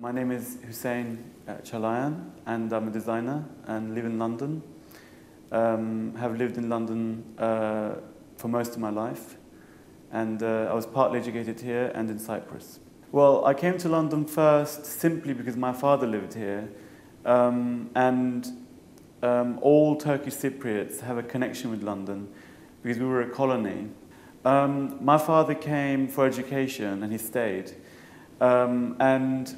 My name is Hussein uh, Chalayan, and I'm a designer and live in London. Um, have lived in London uh, for most of my life, and uh, I was partly educated here and in Cyprus. Well, I came to London first simply because my father lived here, um, and um, all Turkish Cypriots have a connection with London because we were a colony. Um, my father came for education and he stayed. Um, and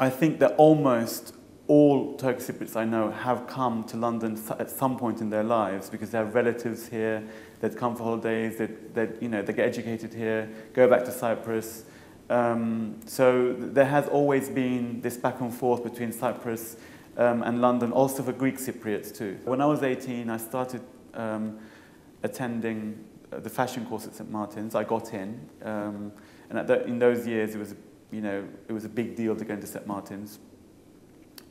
I think that almost all Turkish Cypriots I know have come to London at some point in their lives because they have relatives here, they'd come for holidays, they'd, they'd, you know, they get educated here, go back to Cyprus. Um, so there has always been this back and forth between Cyprus um, and London, also for Greek Cypriots too. When I was 18, I started um, attending uh, the fashion course at St Martin's. I got in, um, and the, in those years, it was, you know, it was a big deal to go into St Martin's.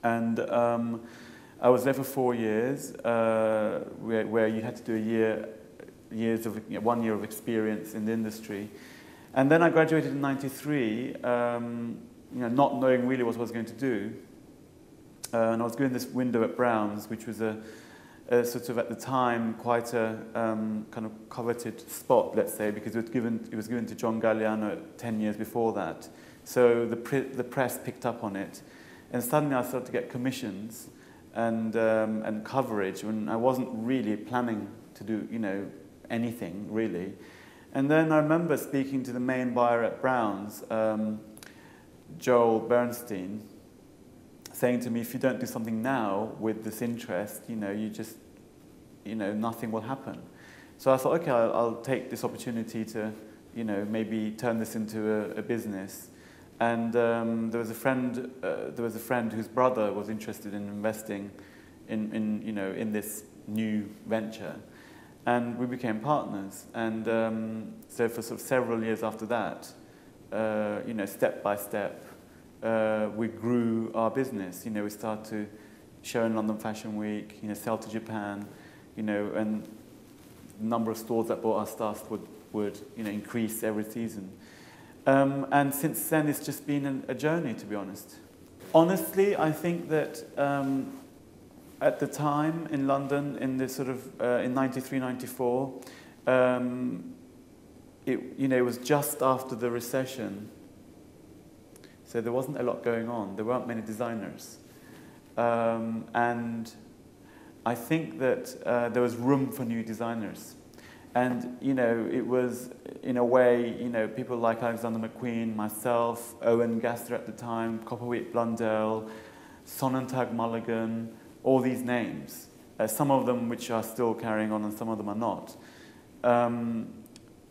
And um, I was there for four years, uh, where, where you had to do a year, years of you know, one year of experience in the industry. And then I graduated in '93, um, you know, not knowing really what I was going to do. Uh, and I was doing this window at Browns, which was a, a sort of at the time quite a um, kind of coveted spot, let's say, because it was given, it was given to John Galliano 10 years before that. So the, pre the press picked up on it. And suddenly I started to get commissions and, um, and coverage when I wasn't really planning to do, you know, anything really. And then I remember speaking to the main buyer at Browns, um, Joan Burstein, saying to me, if you don't do something now with this interest, you know, you just, you know, nothing will happen. So I thought, okay, I'll, I'll take this opportunity to, you know, maybe turn this into a, a business. And um, there was a friend, uh, there was a friend whose brother was interested in investing in, in, you know, in this new venture. And we became partners. And um, so for sort of several years after that, uh, you know, step by step, uh, we grew our business. You know, we started to show in London Fashion Week, you know, sell to Japan, you know, and the number of stores that bought our stuff would, would you know, increase every season. Um, and since then, it's just been a, a, journey, to be honest. Honestly, I think that um, at the time in London, in the sort of uh, in '93, '94, um, it you know it was just after the recession, so there wasn't a lot going on. There weren't many designers. Um, and I think that uh, there was room for new designers. And, you know, it was, in a way, you know, people like Alexander McQueen, myself, Owen Gaster at the time, Copperwheat Blundell, Sonnentag Mulligan, all these names. Uh, some of them which are still carrying on and some of them are not. Um,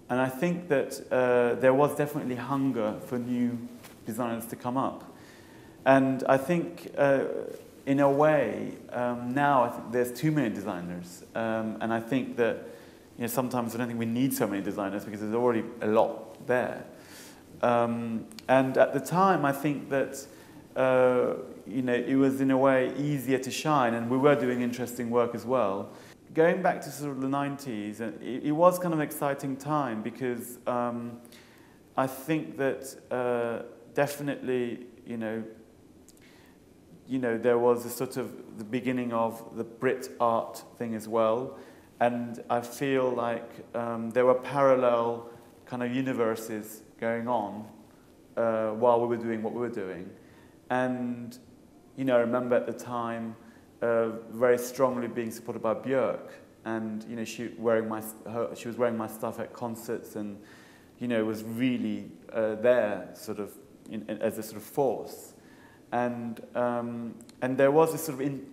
and I think that uh, there was definitely hunger for new designers to come up. And I think, uh, in a way, um, now there's too many designers. Um, and I think that you know, sometimes I don't think we need so many designers because there's already a lot there. Um, and at the time, I think that uh, you know, it was in a way easier to shine, and we were doing interesting work as well. Going back to sort of the 90s, it, it was kind of an exciting time because um, I think that uh, definitely, you know, you know, there was a sort of the beginning of the Brit art thing as well. And I feel like um, there were parallel kind of universes going on uh, while we were doing what we were doing. And, you know, I remember at the time uh, very strongly being supported by Björk. And, you know, she, wearing my, her, she was wearing my stuff at concerts and, you know, was really uh, there sort of in, in, as a sort of force. And, um, and there was a sort of in,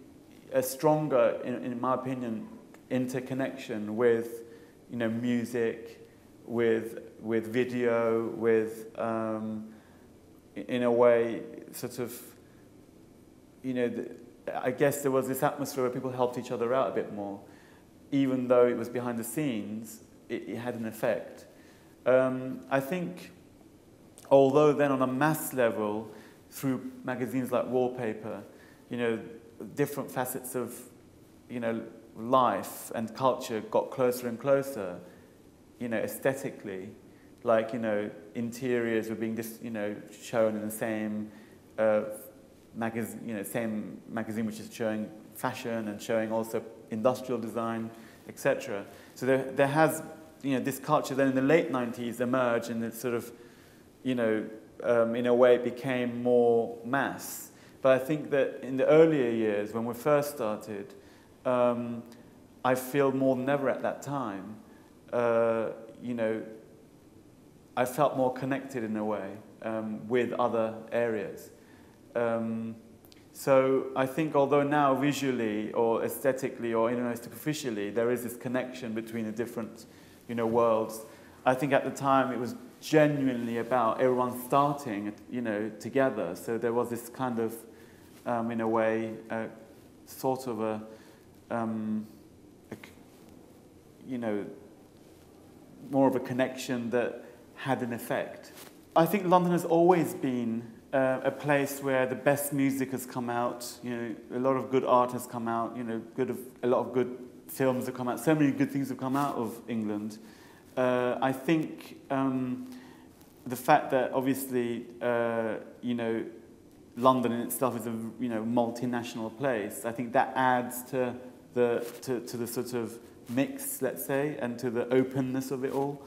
a stronger, in, in my opinion, interconnection with you know, music, with, with video, with, um, in a way, sort of, you know, the, I guess there was this atmosphere where people helped each other out a bit more. Even though it was behind the scenes, it, it had an effect. Um, I think Although then on a mass level, through magazines like Wallpaper, you know, different facets of, you know, life and culture got closer and closer, you know, aesthetically. Like, you know, interiors were being, just, you know, shown in the same uh, magazine, you know, same magazine which is showing fashion and showing also industrial design, etc. So there, there has, you know, this culture then in the late 90s emerged and it sort of, you know, um, in a way it became more mass. But I think that in the earlier years, when we first started, um, I feel more than ever at that time, uh, you know, I felt more connected in a way um, with other areas. Um, so I think although now visually or aesthetically or you know, superficially there is this connection between the different you know, worlds, I think at the time it was genuinely about everyone starting you know, together. So there was this kind of, um, in a way, uh, sort of a, um, a, you know, more of a connection that had an effect. I think London has always been uh, a place where the best music has come out. You know, a lot of good art has come out. You know, good a lot of good films have come out. So many good things have come out of England. Uh, I think um, the fact that obviously, uh, you know, London in itself is a you know multinational place. I think that adds to the to, to the sort of mix, let's say, and to the openness of it all.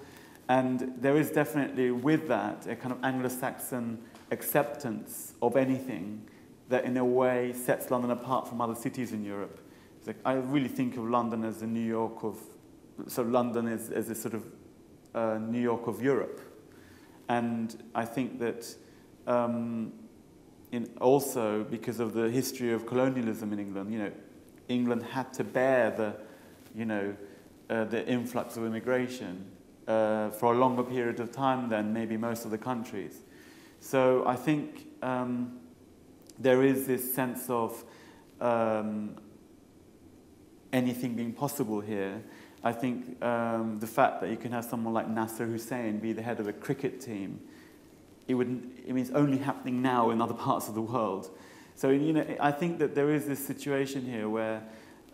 And there is definitely with that a kind of Anglo-Saxon acceptance of anything that in a way sets London apart from other cities in Europe. Like, I really think of London as the New York of, so London is as a sort of uh, New York of Europe. And I think that um, in also because of the history of colonialism in England, you know, England had to bear the, you know, uh, the influx of immigration uh, for a longer period of time than maybe most of the countries. So I think um, there is this sense of um, anything being possible here. I think um, the fact that you can have someone like Nasser Hussain be the head of a cricket team, it, would, it means only happening now in other parts of the world. So you know, I think that there is this situation here where,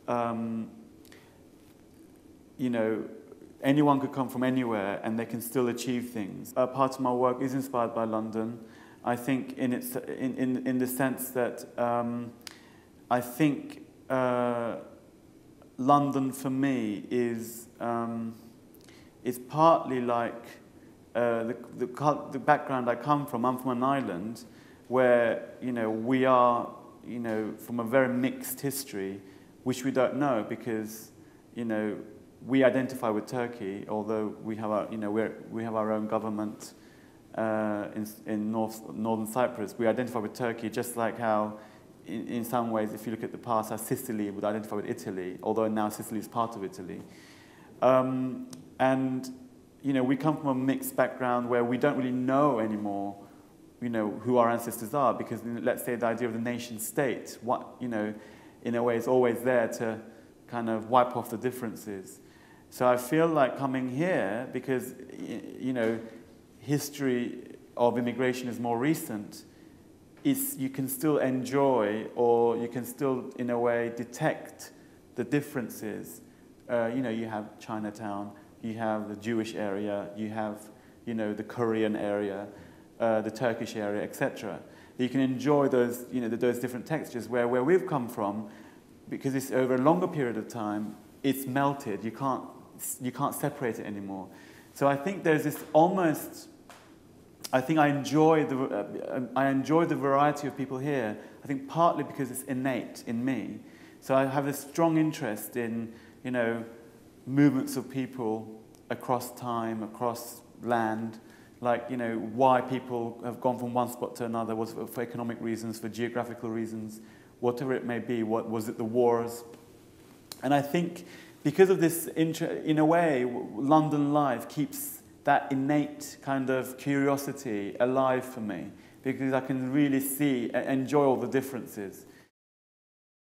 um, you know, anyone could come from anywhere and they can still achieve things. A part of my work is inspired by London. I think in, its, in, in, in the sense that um, I think uh, London for me is, um, is partly like uh, the, the, the background I come from. I'm from an island where, you know, we are, you know, from a very mixed history, which we don't know because, you know, we identify with Turkey, although we have our, you know, we we have our own government uh, in, in North, northern Cyprus. We identify with Turkey just like how, in, in some ways, if you look at the past, how Sicily would identify with Italy, although now Sicily is part of Italy. Um, and, you know, we come from a mixed background where we don't really know anymore, you know, who our ancestors are, because let's say the idea of the nation state, what, you know, in a way is always there to kind of wipe off the differences. So I feel like coming here, because, you know, history of immigration is more recent, is you can still enjoy or you can still, in a way, detect the differences. Uh, you know, you have Chinatown, you have the Jewish area, you have, you know, the Korean area, uh, the Turkish area, etc. You can enjoy those, you know, those different textures where, where we've come from, because it's over a longer period of time, it's melted. You can't you can't separate it anymore. So I think there's this almost, I think I enjoy the, uh, I enjoy the variety of people here. I think partly because it's innate in me. So I have a strong interest in, you know, movements of people across time, across land, like, you know, why people have gone from one spot to another, was it for economic reasons, for geographical reasons, whatever it may be, what, was it the wars? And I think because of this, in a way, London Life keeps that innate kind of curiosity alive for me because I can really see and enjoy all the differences.